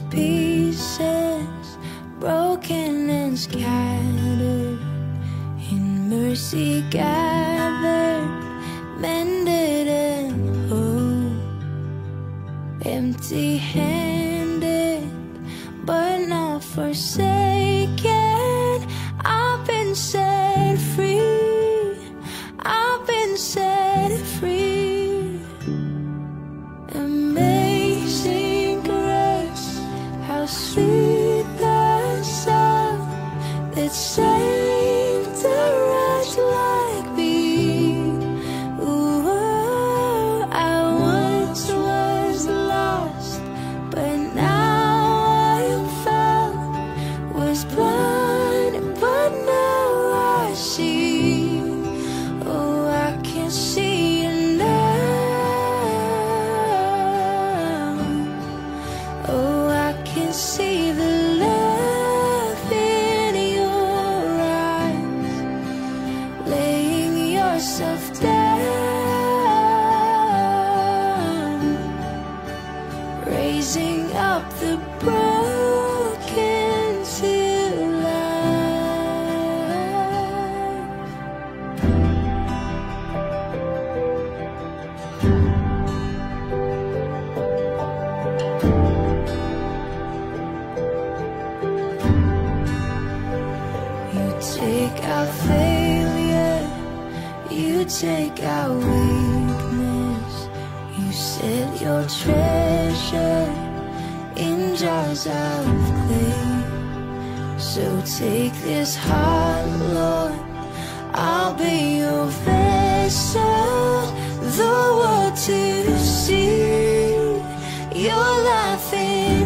pieces, broken and scattered. In mercy gathered, mended and whole. Empty hands. it's safe? up the broken to life. You take our failure, you take our weakness, you set your treasure dreams are of clay. So take this heart, Lord, I'll be your vessel, the world to see your life in.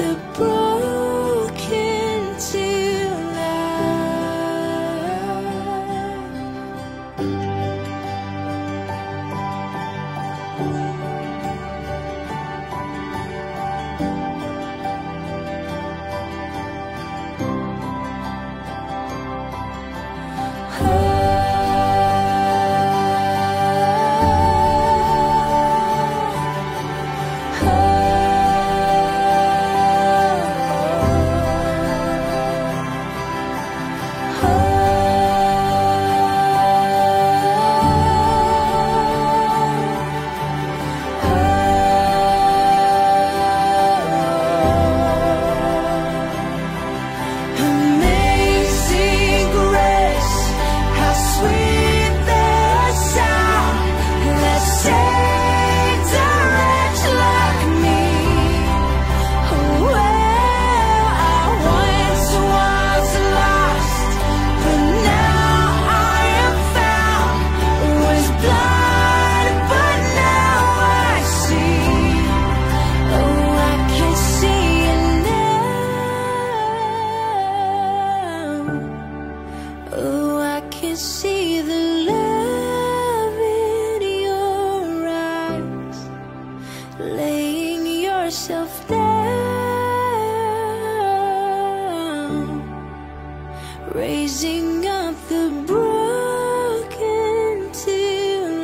the broken raising up the broken to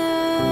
life.